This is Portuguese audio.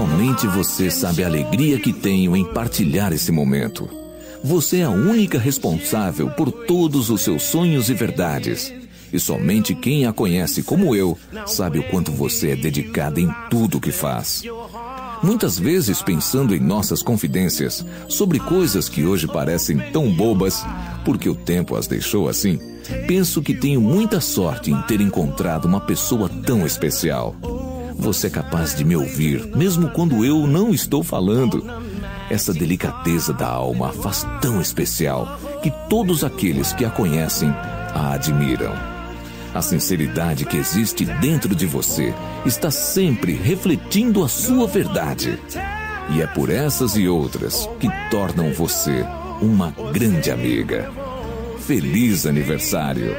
Somente você sabe a alegria que tenho em partilhar esse momento. Você é a única responsável por todos os seus sonhos e verdades. E somente quem a conhece como eu sabe o quanto você é dedicada em tudo que faz. Muitas vezes pensando em nossas confidências sobre coisas que hoje parecem tão bobas, porque o tempo as deixou assim, penso que tenho muita sorte em ter encontrado uma pessoa tão especial. Você é capaz de me ouvir, mesmo quando eu não estou falando. Essa delicadeza da alma faz tão especial que todos aqueles que a conhecem a admiram. A sinceridade que existe dentro de você está sempre refletindo a sua verdade. E é por essas e outras que tornam você uma grande amiga. Feliz aniversário!